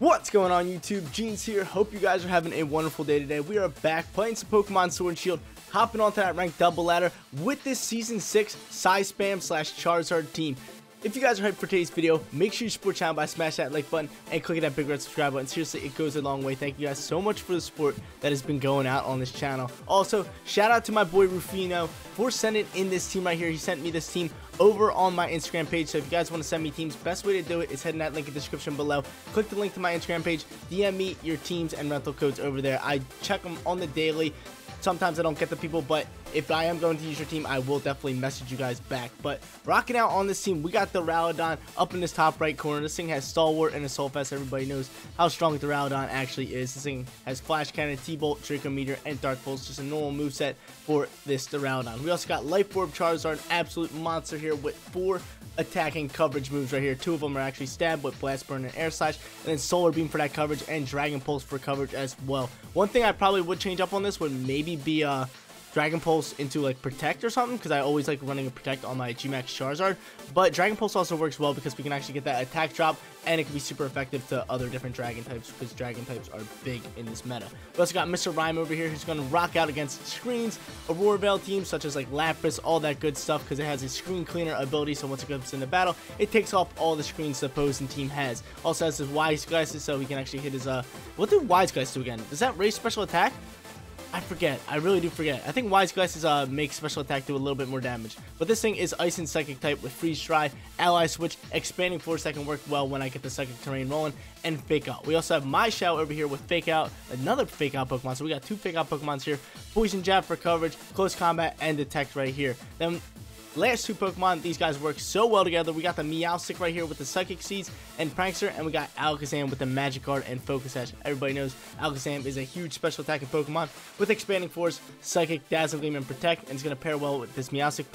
What's going on YouTube? Jeans here. Hope you guys are having a wonderful day today. We are back playing some Pokemon Sword and Shield, hopping onto that ranked double ladder with this Season 6 Psyspam slash Charizard team. If you guys are hyped for today's video, make sure you support the channel by smashing that like button and clicking that big red subscribe button. Seriously, it goes a long way. Thank you guys so much for the support that has been going out on this channel. Also, shout out to my boy Rufino for sending in this team right here. He sent me this team over on my Instagram page. So if you guys want to send me teams, best way to do it is head in that link in the description below. Click the link to my Instagram page, DM me your teams and rental codes over there. I check them on the daily. Sometimes I don't get the people, but if I am going to use your team, I will definitely message you guys back. But rocking out on this team, we got the Duraludon up in this top right corner. This thing has Stalwart and Assault Vest. Everybody knows how strong the Duraludon actually is. This thing has Flash Cannon, T-Bolt, Draco Meteor, and Dark Pulse. Just a normal move set for this Duraludon. We also got Life Orb Charizard, an absolute monster here with four attacking coverage moves right here. Two of them are actually Stab with Blast Burn and Air Slash, and then Solar Beam for that coverage, and Dragon Pulse for coverage as well. One thing I probably would change up on this would maybe be uh, Dragon Pulse into like Protect or something because I always like running a Protect on my Gmax Charizard. But Dragon Pulse also works well because we can actually get that attack drop and it can be super effective to other different Dragon types because Dragon types are big in this meta. We also got Mr. Rime over here who's going to rock out against screens, Aurora Veil teams such as like Lapras, all that good stuff because it has a screen cleaner ability so once it goes into battle, it takes off all the screens the opposing team has. Also has his Wise Glasses so he can actually hit his, uh, what do Wise Glasses do again? Does that raise special attack? I forget. I really do forget. I think Wise Glasses uh, make special attack do a little bit more damage. But this thing is Ice and Psychic type with Freeze Dry, Ally Switch, Expanding Force that can work well when I get the Psychic Terrain rolling, and Fake Out. We also have Mienshao over here with Fake Out, another Fake Out Pokemon. So we got two Fake Out Pokemons here. Poison Jab for coverage, Close Combat, and Detect right here. Then last two Pokemon, these guys work so well together. We got the Meowstic right here with the Psychic Seeds and Prankster, and we got Alakazam with the Magic Guard and Focus Sash. Everybody knows Alakazam is a huge special attacking Pokemon with Expanding Force, Psychic, Dazzle Gleam, and Protect, and it's going to pair well with this Meowstic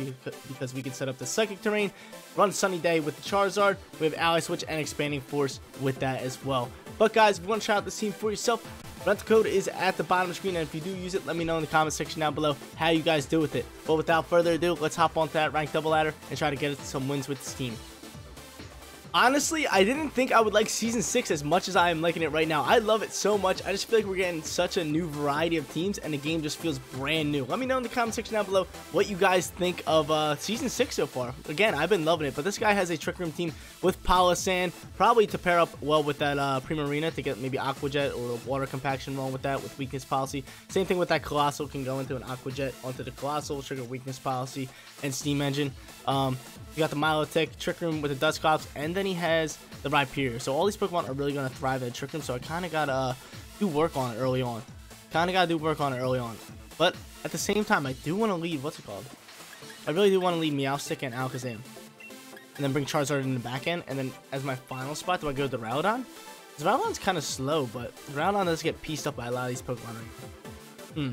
because we can set up the Psychic Terrain, run Sunny Day with the Charizard, we have Ally Switch and Expanding Force with that as well. But guys, if you want to try out this team for yourself, Rental code is at the bottom of the screen, and if you do use it, let me know in the comment section down below how you guys do with it. But without further ado, let's hop onto that ranked double ladder and try to get some wins with this team. Honestly, I didn't think I would like Season 6 as much as I am liking it right now. I love it so much. I just feel like we're getting such a new variety of teams, and the game just feels brand new. Let me know in the comment section down below what you guys think of uh, Season 6 so far. Again, I've been loving it, but this guy has a Trick Room team with Palossand, probably to pair up well with that uh, Primarina to get maybe Aqua Jet or Water Compaction wrong with that with Weakness Policy. Same thing with that Coalossal can go into an Aqua Jet onto the Coalossal, trigger Weakness Policy, and Steam Engine. Um, you got the Milotic, Trick Room with the Dusclops, and then he has the Rhyperior. So all these Pokemon are really going to thrive at Trick Room, so I kind of got to do work on it early on. Kind of got to do work on it early on. But at the same time, I do want to leave, what's it called? I really do want to leave Meowstic and Alakazam. And then bring Charizard in the back end. And then as my final spot, do I go to Duraludon? Because Duraludon's kind of slow, but Duraludon does get pieced up by a lot of these Pokemon right Hmm.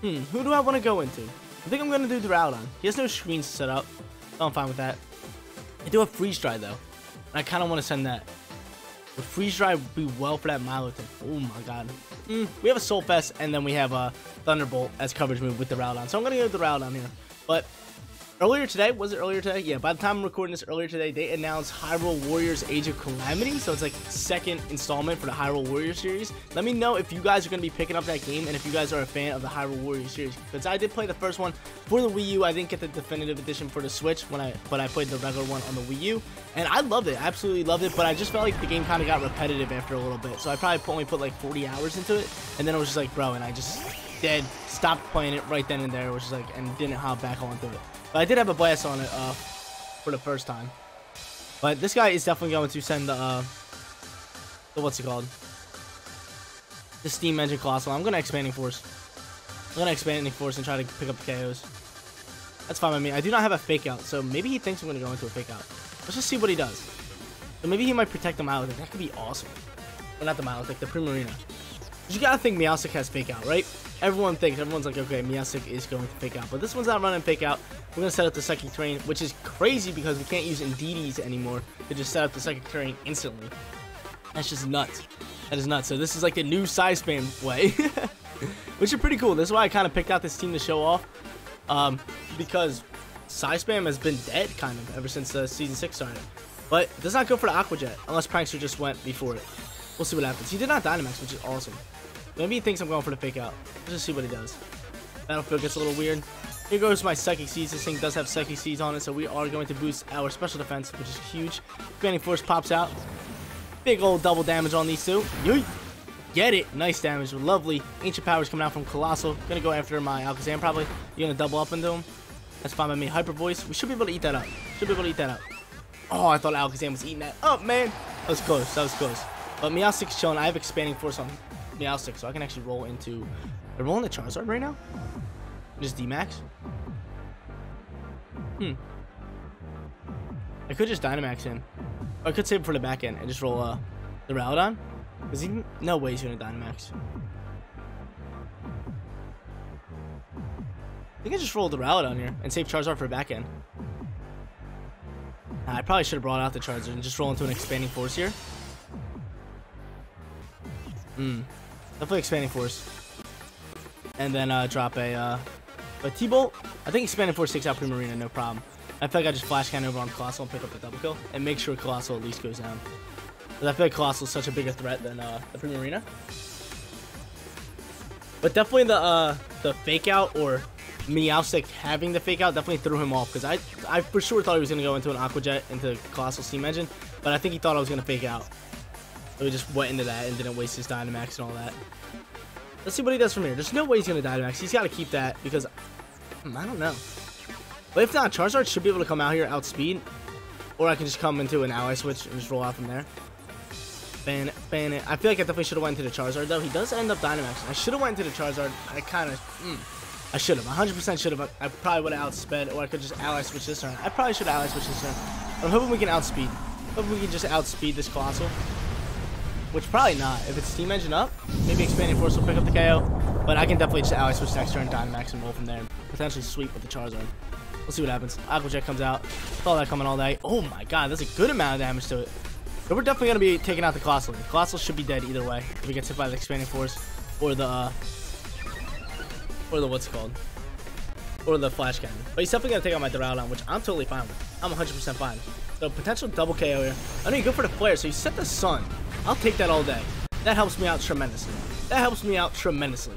Hmm, who do I want to go into? I think I'm going to do the Duraludon. He has no screens set up. So I'm fine with that. I do have Freeze Dry, though. I kind of want to send that. Would Freeze Dry would be well for that Milotic? Oh my god. Mm, we have Assault Vest, and then we have a Thunderbolt as coverage move with the Duraludon. So I'm going to go with the Duraludon here. But earlier today, was it earlier today? Yeah, by the time I'm recording this earlier today, they announced Hyrule Warriors Age of Calamity. So it's like second installment for the Hyrule Warriors series. Let me know if you guys are going to be picking up that game and if you guys are a fan of the Hyrule Warriors series. Because I did play the first one for the Wii U. I didn't get the definitive edition for the Switch when I but I played the regular one on the Wii U. And I loved it. I absolutely loved it. But I just felt like the game kind of got repetitive after a little bit. So I probably only put like 40 hours into it. And then it was just like, bro, and I just dead stopped playing it right then and there. Which is like, and didn't hop back on onto it. But I did have a blast on it uh, for the first time. But this guy is definitely going to send the, uh, the what's it called? The Steam Engine Coalossal. I'm going to Expanding Force. I'm going to Expanding Force and try to pick up the KOs. That's fine with me. I do not have a Fake Out, so maybe he thinks I'm going to go into a Fake Out. Let's just see what he does. So maybe he might protect the Milotic. That could be awesome. Well, not the Milotic, the Primarina. You gotta think Meowstic has Fake Out, right? everyone thinks, everyone's like, okay, Meowstic is going to fake out. But this one's not running fake out. We're to set up the psychic terrain, which is crazy because we can't use Indeedees anymore to just set up the psychic terrain instantly. That's just nuts. That is nuts. So this is like the new Psyspam way, which is pretty cool. This is why I kind of picked out this team to show off, um, because spam has been dead kind of ever since uh, Season 6 started. But it does not go for the Aqua Jet, unless Prankster just went before it. We'll see what happens. He did not Dynamax, which is awesome. Maybe he thinks I'm going for the fake out. Let's just see what he does. Battlefield gets a little weird. Here goes my Psychic Seeds. This thing does have Psychic Seeds on it, so we are going to boost our special defense, which is huge. Expanding Force pops out. Big old double damage on these two. Yeet. Get it. Nice damage. Lovely. Ancient Powers coming out from Coalossal. Gonna go after my Alakazam probably. You're gonna double up into him. That's fine by me. Hyper Voice. We should be able to eat that up. Should be able to eat that up. Oh, I thought Alakazam was eating that up, man. That was close. That was close. But Meowstic's chilling. I have Expanding Force on Meowstic, so I can actually roll into... I rolling the Charizard right now? Just D-Max? Hmm. I could just Dynamax him. I could save for the back end and just roll uh, the Rowdon. Because he... No way he's going to Dynamax. I think I just rolled the Rowdon here and save Charizard for back end. Nah, I probably should have brought out the Charizard and just roll into an Expanding Force here. Hmm. Definitely Expanding Force. And then uh, drop a... Uh, but T-Bolt, I think Expanding Force takes out Primarina, no problem. I feel like I just flash can over on Coalossal and pick up the double kill and make sure Coalossal at least goes down. Because I feel like Coalossal is such a bigger threat than uh, the Primarina. But definitely the uh, the fake out or Meowstic having the fake out definitely threw him off because I I for sure thought he was gonna go into an Aqua Jet into Coalossal Steam Engine, but I think he thought I was gonna fake out. He just went into that and didn't waste his Dynamax and all that. Let's see what he does from here. There's no way he's gonna Dynamax. He's got to keep that because hmm, I don't know. But if not, Charizard should be able to come out here outspeed. Or I can just come into an ally switch and just roll out from there. Ban it, ban it. I feel like I definitely should have went into the Charizard though. He does end up Dynamax. I should have went into the Charizard. I kind of, mm, I should have. 100% should have. I probably would have outsped or I could just ally switch this turn. I probably should have ally switch this turn. I'm hoping we can outspeed. I'm Hoping we can just outspeed this Coalossal. Which probably not. If it's Steam Engine up, maybe Expanding Force will pick up the KO. But I can definitely just ally switch next turn, Dynamax, and roll from there. Potentially sweep with the Charizard. We'll see what happens. Aqua Jet comes out. Saw that coming all day. Oh my god, that's a good amount of damage to it. But we're definitely going to be taking out the Coalossal. The Coalossal should be dead either way. If we get hit by the Expanding Force or the, uh, or the, what's called? Or the Flash Cannon. But he's definitely going to take out my Duraludon, which I'm totally fine with. I'm 100% fine. So potential double KO here. I know you go for the Flare, so you set the Sun. I'll take that all day. That helps me out tremendously. That helps me out tremendously.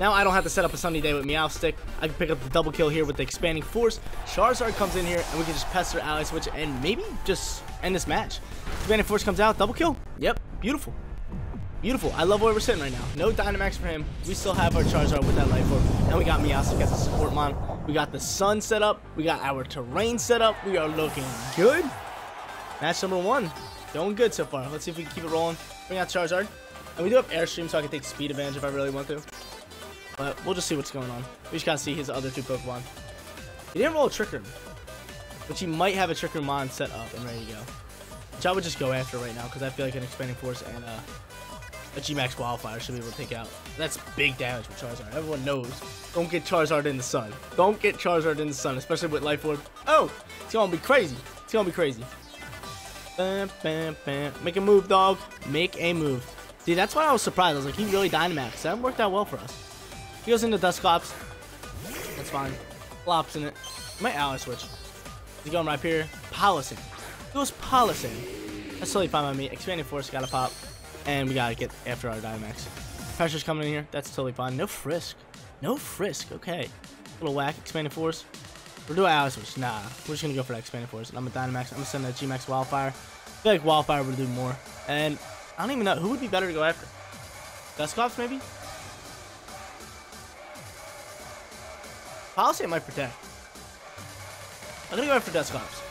Now I don't have to set up a sunny day with Meowstic. I can pick up the double kill here with the expanding force. Charizard comes in here and we can just pester ally switch and maybe just end this match. Expanding force comes out, double kill. Yep, beautiful. Beautiful. I love where we're sitting right now. No Dynamax for him. We still have our Charizard with that Life Orb. And we got Meowstic as a support mon. We got the sun set up. We got our terrain set up. We are looking good. Match number one. Going good so far. Let's see if we can keep it rolling. Bring out Charizard. And we do have Airstream, so I can take speed advantage if I really want to. But we'll just see what's going on. We just gotta see his other two Pokemon. He didn't roll a Trick Room. Which he might have a Trick Room Mon set up and ready to go. Which I would just go after right now, because I feel like an Expanding Force and uh, a G-Max Wildfire should be able to take out. That's big damage with Charizard. Everyone knows. Don't get Charizard in the sun. Don't get Charizard in the sun, especially with Life Orb. Oh! It's gonna be crazy. It's gonna be crazy. Bam, bam, bam. Make a move, dog. Make a move. See, that's why I was surprised. I was like, he really Dynamax. That worked out well for us. He goes into Dusclops. That's fine. Flops in it. My ally switch. He's going right here. Policing. He goes Policing. That's totally fine by me. Expanding Force gotta pop. And we gotta get after our Dynamax. Pressure's coming in here. That's totally fine. No Frisk. No Frisk. Okay. Little whack. Expanding Force. We're doing ally switch. Nah. We're just gonna go for that Expanded Force. And I'm a Dynamax. I'm gonna send that G-Max Wildfire. I feel like Wildfire would do more. And I don't even know. Who would be better to go after? Dusclops, maybe? Palossand might protect. I'm gonna go after Dusclops.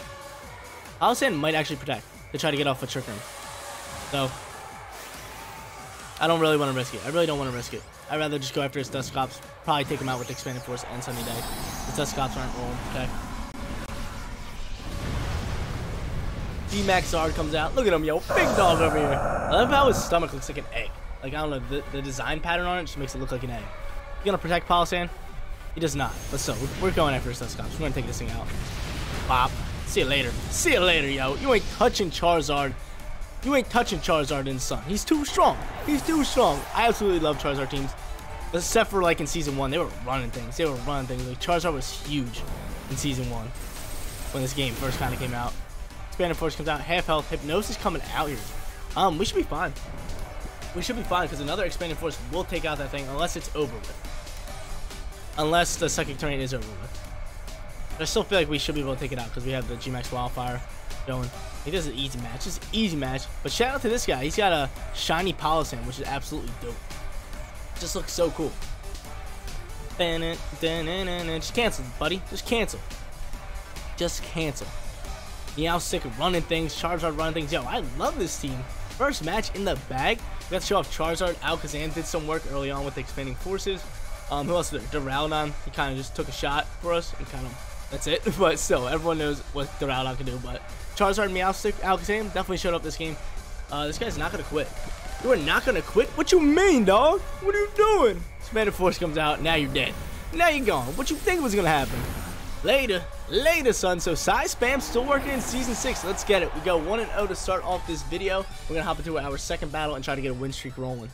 Palossand might actually protect to try to get off a Trick Room. So, I don't really want to risk it. I really don't want to risk it. I'd rather just go after his Dusclops. Probably take him out with Expanded Force and Sunny Day. Dusclops aren't rolling. Okay. D-Max Zard comes out. Look at him, yo. Big dog over here. I love how his stomach looks like an egg. Like, I don't know. The, the design pattern on it just makes it look like an egg. You gonna protect Palossand? He does not. But so, we're going after his Dusclops. We're to take this thing out. Pop. See you later. See you later, yo. You ain't touching Charizard. You ain't touching Charizard in the sun. He's too strong. He's too strong. I absolutely love Charizard teams. Except for like in Season 1. They were running things. They were running things. Like Charizard was huge in Season 1. When this game first kind of came out. Expanded Force comes out. Half health. Hypnosis coming out here. Um, we should be fine. we should be fine because another Expanded force will take out that thing unless it's over with. Unless the psychic terrain is over with. But I still feel like we should be able to take it out because we have the G-Max Wildfire going. He does an easy match. It's an easy match. But shout out to this guy. He's got a shiny Palossand, which is absolutely dope. Just looks so cool. Just cancel, buddy. Just cancel. Just cancel. Meowstic running things, Charizard running things. Yo, I love this team. First match in the bag. We got to show off Charizard. Alakazam did some work early on with expanding forces. Um, who else did Duraludon, he kind of just took a shot for us and kind of, that's it. But still, everyone knows what Duraludon can do. But Charizard, Meowstic, Alakazam definitely showed up this game. Uh, this guy's not going to quit. You are not to quit? What you mean, dog? What are you doing? Expanded Force comes out. Now you're dead. Now you're gone. What you think was to happen? Later. Later, son. So, Psy Spam still working in Season 6. Let's get it. We go 1-0 to start off this video. We're going to hop into our second battle and try to get a win streak rolling.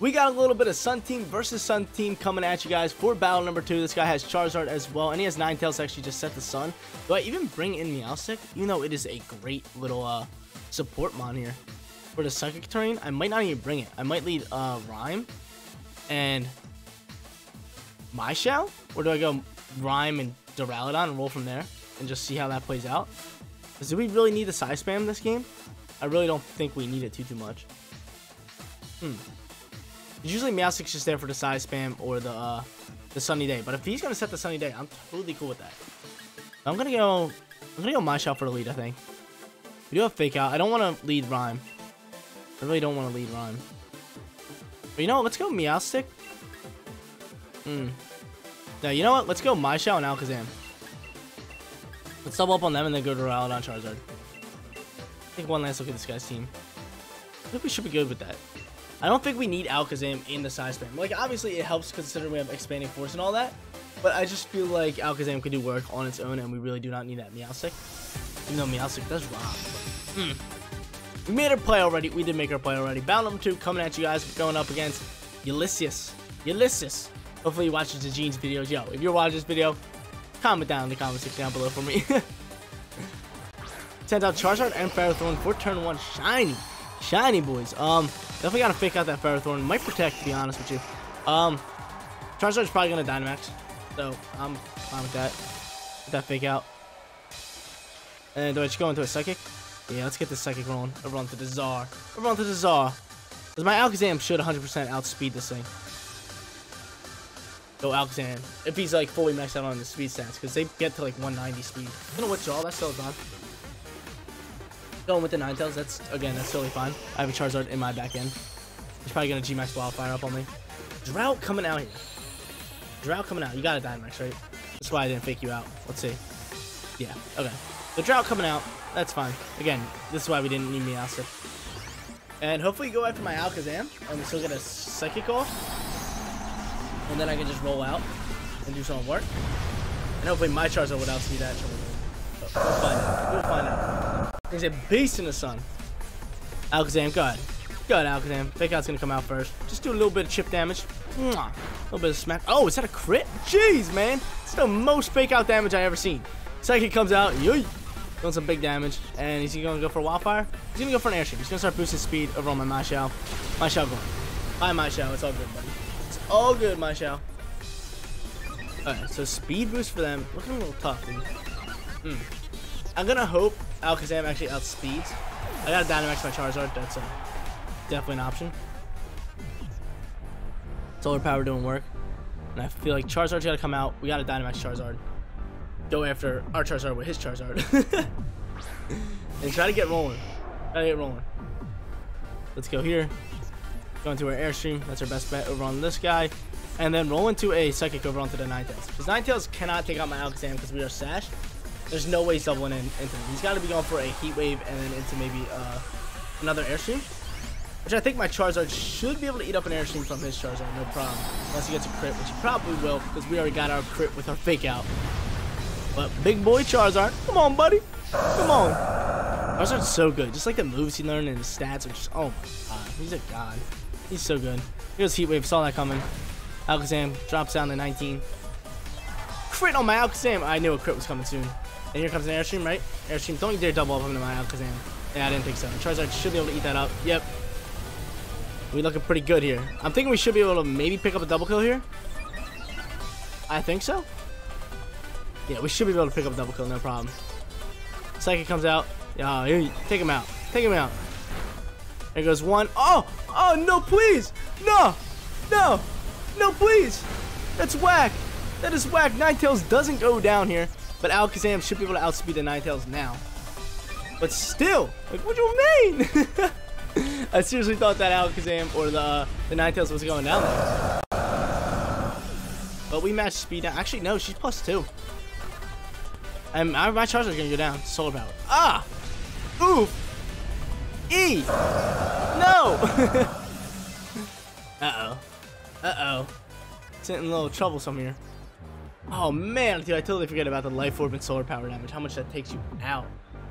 We got a little bit of Sun Team versus Sun Team coming at you guys for battle number two. This guy has Charizard as well, and he has Ninetales to actually just set the Sun. Do I even bring in Meowstic? You know it is a great little uh, support mon here. For the Psychic terrain, I might not even bring it. I might lead uh, Rime and Mienshao? Or do I go Rime and Duraludon and roll from there and just see how that plays out? Because do we really need the Psy Spam this game? I really don't think we need it too, too much. Hmm. Usually Meowstic's just there for the Psy Spam or the uh, the Sunny Day. But if he's going to set the Sunny Day, I'm totally cool with that. I'm going to go... I'm to go Mienshao for the lead, I think. We do have Fake Out. I don't want to lead Rime. I really don't want to lead Rime. But you know what? Let's go Meowstic. Hmm. Now, you know what? Let's go Mienshao and Alakazam. Let's double up on them and then go to Duraludon Charizard. Take one last look at this guy's team. I think we should be good with that. I don't think we need Alakazam in the Psy Spam. Like, obviously, it helps considering we have Expanding Force and all that. But I just feel like Alakazam could do work on its own, and we really do not need that Meowstic. Even though Meowstic does rob. Hmm. We made our play already. We did make our play already. Battle number two coming at you guys. Going up against Ulysses. Ulysses. Hopefully you watch the Jeans videos. Yo, if you're watching this video, comment down in the comment section down below for me. Sends out Charizard and Ferrothorn for turn one. Shiny. Shiny, boys. Um, definitely got to fake out that Ferrothorn. Might protect, to be honest with you. Um, Charizard's probably going to Dynamax. So, I'm fine with that. Get that fake out. And do I just go into a Psychic? Yeah, let's get the Psychic rolling. Over onto the Czar. Over onto the Czar. Because my Alakazam should 100% outspeed this thing. Go Alakazam. If he's like fully maxed out on the speed stats. Because they get to like 190 speed. I'm going to withdraw. That's still on. Going with the Ninetales. That's, again, that's totally fine. I have a Charizard in my back end. He's probably going to G-Max Wildfire up on me. Drought coming out here. Drought coming out. You got a Dynamax, right? That's why I didn't fake you out. Let's see. Yeah, okay. The Drought coming out. That's fine. Again, this is why we didn't need Meowstic. And hopefully go after my Alakazam, and we still get a Psychic off. And then I can just roll out and do some work. And hopefully my Charizard would outspeed that Charizard. We'll find out. We'll find out. He's a beast in the sun. Alakazam, go ahead. Go ahead, Alakazam. Fake Out's gonna come out first. Just do a little bit of chip damage. A little bit of smack. Oh, is that a crit? Jeez, man. It's the most Fake Out damage I ever seen. Psychic comes out. Yoy. Doing some big damage. And is he going to go for a Wildfire? He's to go for an airship. He's to start boosting speed over on my Mienshao. Mienshao going. Bye, Mienshao. It's all good, buddy. It's all good, Mienshao. Alright, so speed boost for them. Looking a little tough, dude. Hmm. I'm to hope Alakazam actually outspeeds. I got to Dynamax my Charizard. That's a, definitely an option. Solar Power doing work. And I feel like Charizard's got to come out. We got to Dynamax Charizard go after our Charizard with his Charizard. and try to get rolling. Try to get rolling. Let's go here. Go into our Airstream. That's our best bet over on this guy. And then roll into a Psychic over onto the Ninetales. Because Ninetales cannot take out my Alakazam because we are Sash. There's no way he's doubling in into me. He's got to be going for a Heat Wave and then into maybe uh, another Airstream. Which I think my Charizard should be able to eat up an Airstream from his Charizard, no problem. Unless he gets a crit, which he probably will, because we already got our crit with our Fake Out. But big boy Charizard, come on, buddy. Come on. Charizard's so good. Just like the moves he learned and his stats are just, oh my god. He's a god. He's so good. Here's Heat Wave. Saw that coming. Alakazam drops down to 19. Crit on my Alakazam. I knew a crit was coming soon. And here comes an Airstream, right? Airstream. Don't you dare double up into my Alakazam. Yeah, I didn't think so. Charizard should be able to eat that up. Yep. We looking pretty good here. I'm thinking we should be able to maybe pick up a double kill here. I think so. Yeah, we should be able to pick up a double kill, no problem. Second comes out. Yeah, here, take him out. Take him out. There goes one. Oh, oh no, please, no, no, no, please. That's whack. That is whack. Ninetales doesn't go down here, but Alakazam should be able to outspeed the Ninetales now. But still, like, what do you mean? I seriously thought that Alakazam or the the Ninetales was going down there. But we match speed now. Actually, no, she's plus two. And my is gonna go down. Solar power. Ah! Oof! E! No! Uh-oh. Uh-oh. It's in a little troublesome here. Oh man, dude, I totally forget about the life orb and solar power damage. How much that takes you out.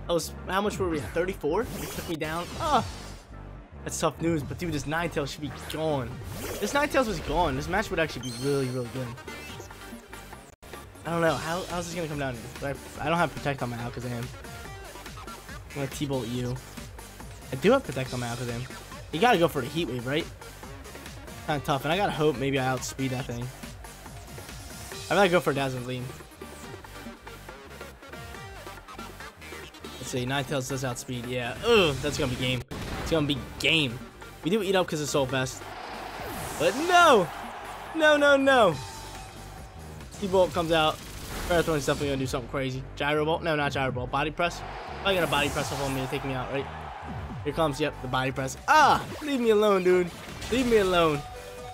That was how much were we at? 34? It took me down. Ah! That's tough news, but dude, this Ninetales should be gone. This Ninetales was gone. This match would actually be really, really good. I don't know. How, how's this to come down here? I, I don't have Protect on my Alakazam. I'm to T-Bolt you. I do have Protect on my Alakazam. You got to go for the Heat Wave, right? Kind of tough. And I got to hope maybe I outspeed that thing. I'd rather go for a Dazzling Gleam. Let's see. Ninetales does outspeed. Yeah. Ugh, that's to be game. It's to be game. We do eat up because it's so best. But no! No, no, no! T-Bolt comes out. Ferrothorn is definitely gonna do something crazy. Gyro Bolt? No, not Gyro Bolt. Body press? I got a body press up on me to take me out, right? Here comes, yep, the body press. Ah! Leave me alone, dude. Leave me alone.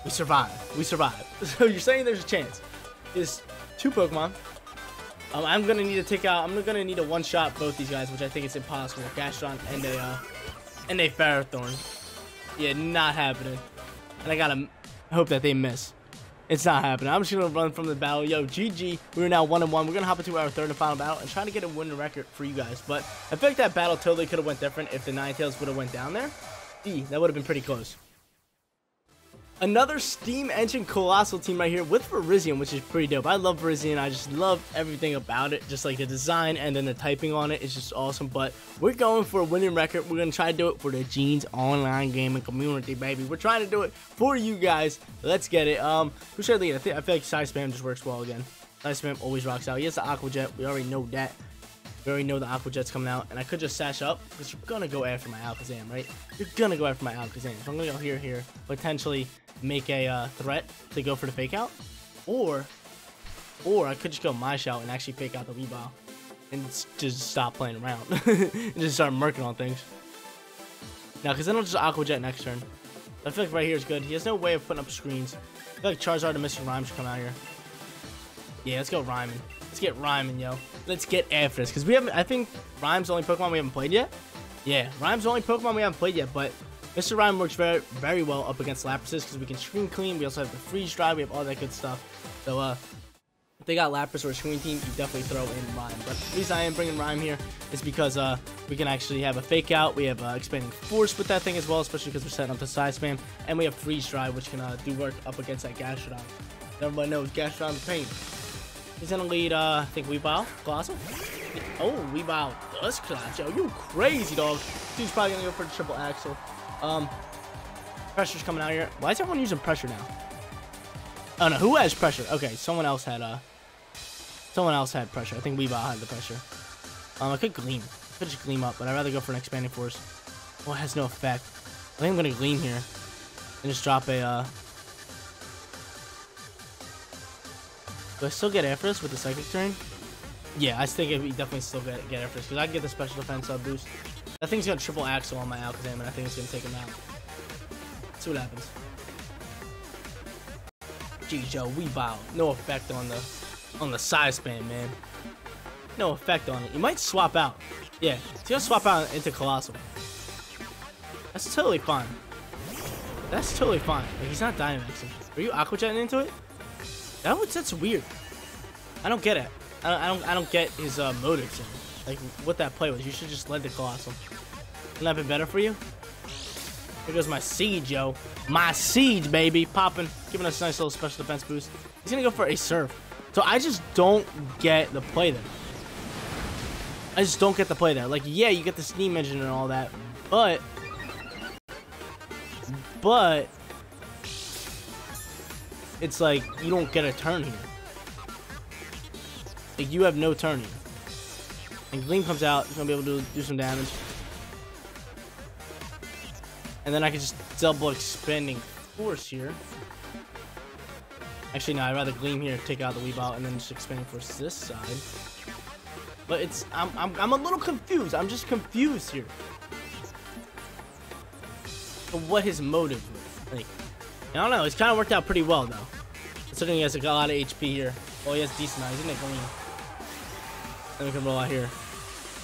We survive. We survive. So you're saying there's a chance. Is two Pokemon. Um, I'm gonna need to take out. I'm gonna need a one-shot both these guys, which I think is impossible. Gastrodon and a uh, and a Ferrothorn. Yeah, not happening. And I gotta hope that they miss. It's not happening. I'm just going to run from the battle. Yo, GG. We're now 1 and 1. We're going to hop into our third and final battle and try to get a winning record for you guys. But I like that battle totally could have went different if the Ninetales would have went down there. E, that would have been pretty close. Another Steam Engine Coalossal team right here with Virizion, which is pretty dope. I love Virizion. I just love everything about it. Just like the design and then the typing on it is just awesome. But we're going for a winning record. We're going to try to do it for the Jeans online gaming community, baby. We're trying to do it for you guys. Let's get it. Um, Who should I lead? I, think, I feel like Psy Spam just works well again. Psy Spam always rocks out. He has the Aqua Jet. We already know that. We already know the Aqua Jet's coming out. And I could just sash up because you're going to go after my Alakazam, right? You're going to go after my Alakazam. So I'm going to go here, here. Potentially make a uh, threat to go for the fake out, or or I could just go Mienshao and actually fake out the Weavile and just stop playing around and just start murking on things. Now, because then I'll just Aqua Jet next turn. I feel like right here is good. He has no way of putting up screens. I feel like Charizard and Mr. Rimes should come out here. Yeah, let's go Rhyming. Let's get Rhyming, yo. Let's get after this. Because we haven't, I think Rimes the only Pokemon we haven't played yet. Yeah, Rimes the only Pokemon we haven't played yet, but Mr. Rime works very, very well up against Laprases because we can screen clean. We also have the freeze dry. We have all that good stuff. So, uh, if they got Lapras or a screen team, you definitely throw in Rime. But the reason I am bringing Rime here is because uh, we can actually have a fake out. We have uh, expanding force with that thing as well, especially because we're setting up the psy spam. And we have freeze dry, which can uh, do work up against that Gastrodon. Everybody knows Gastrodon's pain. He's gonna lead, uh, I think Weavile, Coalossal. Oh, Weavile does. Yo, you crazy, dog. Dude's probably gonna go for the triple axel. Um, pressure's coming out here. Why is everyone using pressure now? Oh no, who has pressure? Okay, someone else had uh, someone else had pressure. I think Weavile had the pressure. Um, I could gleam. I could just gleam up, but I'd rather go for an expanding force. Oh, it has no effect. I think I'm gonna gleam here and just drop a. Uh... Do I still get after this with the psychic turn? Yeah, I think we definitely still get get after this because I get the special defense uh, boost. That thing's gonna triple axel on my Alakazam, and I think it's gonna take him out. Let's see what happens. Geez, Joe, Weavile. No effect on the on the psy spam, man. No effect on it. You might swap out. Yeah, he's gonna swap out into Coalossal. That's totally fine. That's totally fine. Like, he's not Dynamaxing. Are you Aqua Jetting into it? That was that's weird. I don't get it. I don't I don't, I don't get his uh, motives. Like, what that play was. You should just let the Coalossal. Wouldn't that be better for you? Here goes my Siege, yo. My Siege, baby. Popping. Giving us a nice little special defense boost. He's going to go for a Surf. So I just don't get the play there. I just don't get the play there. Like, yeah, you get the Steam Engine and all that. But... But it's like you don't get a turn here. Like you have no turn here. And Gleam comes out, he's gonna be able to do some damage. And then I can just double expanding force here. Actually, no, I'd rather Gleam here, take out the Weavile, and then just expanding force this side. But it's, I'm, I'm, I'm a little confused. I'm just confused here. What his motive was. Like, I don't know. It's kind of worked out pretty well, though. Considering he has a lot of HP here. Oh, he has decent eyes. Isn't it clean? Then we can roll out here.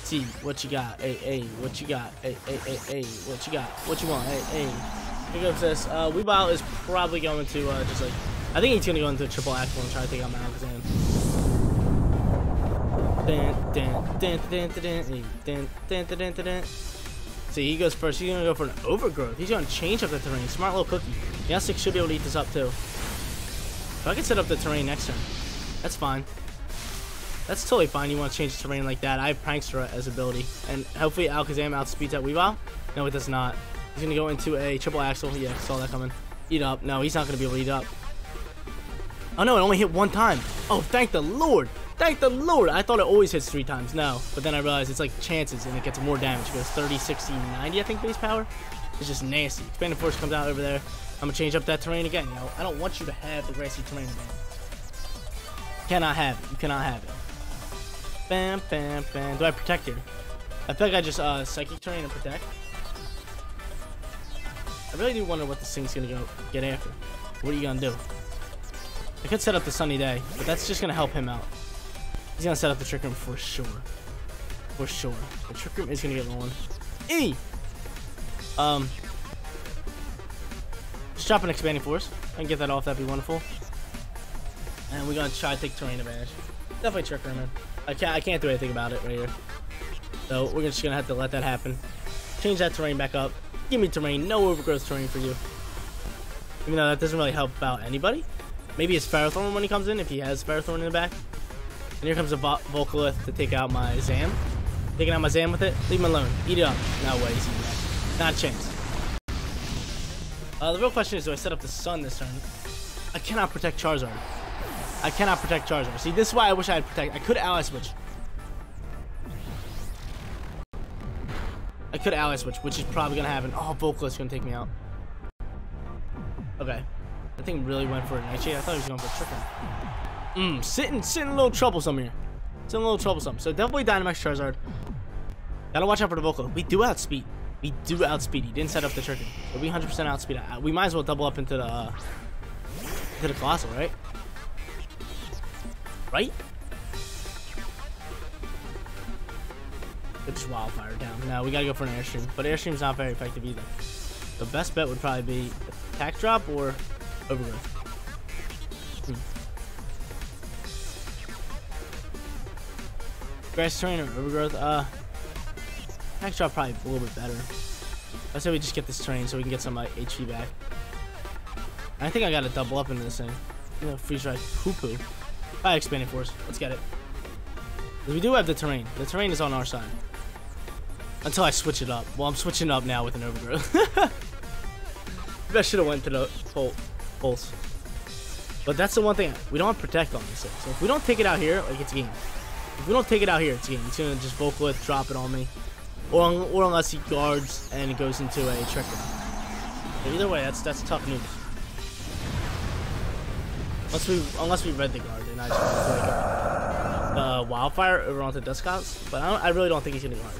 See what you got. Hey, hey, what you got? Hey, hey, hey, hey, what you got? What you want? Hey, hey. Here goes this. Uh, Weavile is probably going to uh, just like. I think he's going to go into a triple axel and try to take out Malakazam. Dun, dun, dun, dun, dun, dun, dun, dun, dun, dun. See, he goes first. He's going to go for an overgrowth. He's going to change up the terrain. Smart little cookie. Yastic should be able to eat this up too. If I can set up the terrain next turn, that's fine. That's totally fine. You want to change the terrain like that. I have Prankster as ability. And hopefully Alakazam outspeeds that Weavile. No, it does not. He's going to go into a triple axel. Yeah, I saw that coming. Eat up. No, he's not going to be able to eat up. Oh, no, it only hit one time. Oh, thank the Lord. Thank the Lord. I thought it always hits three times. No. But then I realized it's like chances and it gets more damage. It goes 30, 60, 90, I think, base power. It's just nasty. Expanded Force comes out over there. I'm going to change up that terrain again, yo. I don't want you to have the grassy terrain again. Cannot have it. You cannot have it. Bam, bam, bam. Do I protect here? I feel like I just uh, Psychic Terrain and Protect. I really do wonder what this thing's to go get after. What are you to do? I could set up the Sunny Day, but that's just to help him out. He's gonna set up the Trick Room for sure. For sure. The Trick Room is gonna get one. E! Um. Just drop an Expanding Force. I can get that off, that'd be wonderful. And we're gonna try to take terrain advantage. Definitely Trick Room, man. I can't, I can't do anything about it right here. So we're just gonna have to let that happen. Change that terrain back up. Give me terrain. No overgrowth terrain for you. Even though that doesn't really help out anybody. Maybe it's Ferrothorn when he comes in, if he has Ferrothorn in the back. And here comes a Vo Volcalith to take out my Zam. Taking out my Zam with it. Leave him alone. Eat it up. No way he's eating that. Not a chance. Uh, the real question is, do I set up the Sun this turn? I cannot protect Charizard. I cannot protect Charizard. See, this is why I wish I had protect. I could ally switch. I could ally switch, which is probably gonna happen. Oh, Volcalith's gonna take me out. Okay. That thing really went for a Nightshade. I thought he was going for a Trick Mmm, sitting, sitting a little troublesome here. Sitting a little troublesome. So definitely Dynamax Charizard. Gotta watch out for the Vocal. We do outspeed. We do outspeed. He didn't set up the trigger. So we 100% outspeed. We might as well double up into the uh, into the Coalossal, right? Right? It's Wildfire down. No, we gotta go for an Airstream. But Airstream's not very effective either. The best bet would probably be Attack Drop or Overgrowth. Hmm. Grass terrain or overgrowth? Uh, attack drop probably a little bit better. I say we just get this terrain so we can get some HP back. I think I got to double up into this thing. You know, freeze ride poo poo. I expanding force. Let's get it. We do have the terrain. The terrain is on our side. Until I switch it up. Well, I'm switching up now with an overgrowth. I should have went to the pul pulse. But that's the one thing. We don't protect on this thing. So if we don't take it out here, like it's game. If we don't take it out here, it's game. It's gonna just Volcalith drop it on me. Or, or unless he guards and it goes into a trick But either way, that's that's tough news. Unless we unless we read the guard and I just like uh, wildfire over onto Dusclops. But I, I really don't think he's gonna guard.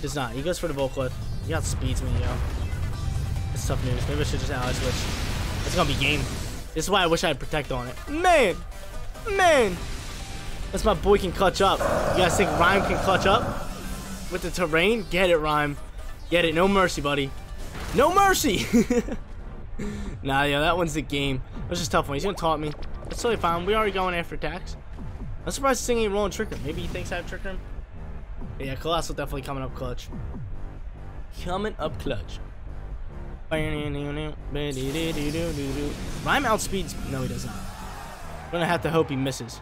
Does not. He goes for the Volcalith. He got outspeeds me, yo. It's tough news. Maybe I should just ally switch. It's gonna be game. This is why I wish I had protect on it. Man! Man! That's my boy can clutch up. You guys think Rime can clutch up? With the terrain? Get it, Rime. Get it. No mercy, buddy. No mercy! nah, yeah, that one's the game. Was just tough one. He's gonna taunt me. That's totally fine. We already going after attacks. I'm surprised this thing ain't rolling Trick Room. Maybe he thinks I have Trick Room. Yeah, Coalossal definitely coming up clutch. Coming up clutch. Rime outspeeds. No, he doesn't. We're gonna have to hope he misses.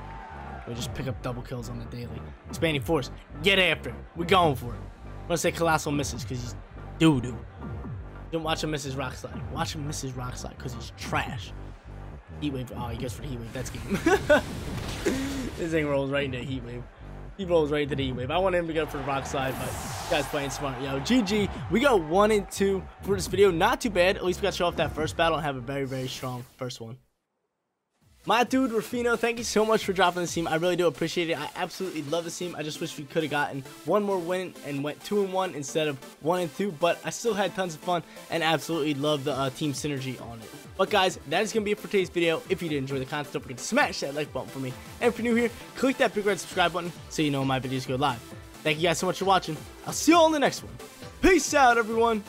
We just pick up double kills on the daily. Expanding force. Get after it. We're going for it. I'm gonna say Coalossal misses because he's doo-doo. Don't watch him miss his rock slide. Watch him miss his rock slide because he's trash. Heat wave. Oh, he goes for the heat wave. That's game. this thing rolls right into the heat wave. He rolls right into the heat wave. I want him to go for the rock slide, but guy's playing smart. Yo, GG. We got one and two for this video. Not too bad. At least we got to show off that first battle and have a very, very strong first one. My dude, Rufino, thank you so much for dropping this team. I really do appreciate it. I absolutely love this team. I just wish we could have gotten one more win and went 2 and 1 instead of 1 and 2. But I still had tons of fun and absolutely love the uh, team synergy on it. But guys, that is going to be it for today's video. If you did enjoy the content, don't forget to smash that like button for me. And if you're new here, click that big red subscribe button so you know my videos go live. Thank you guys so much for watching. I'll see you all in the next one. Peace out, everyone.